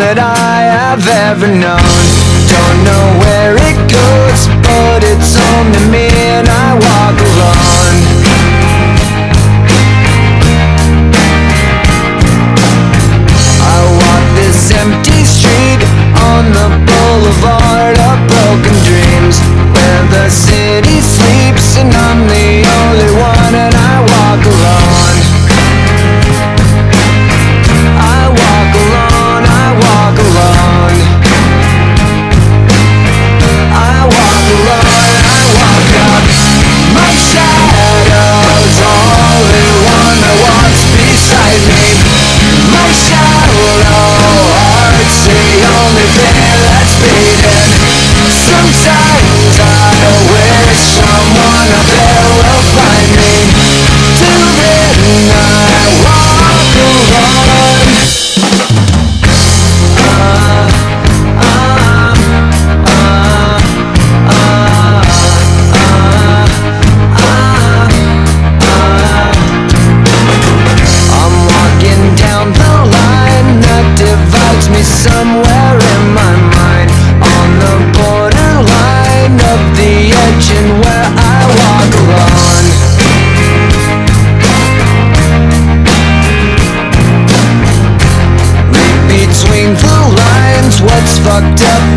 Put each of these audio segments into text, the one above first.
ever known. Don't know where it goes But it's home to me and I walk alone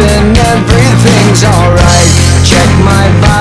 and everything's alright. Check my body.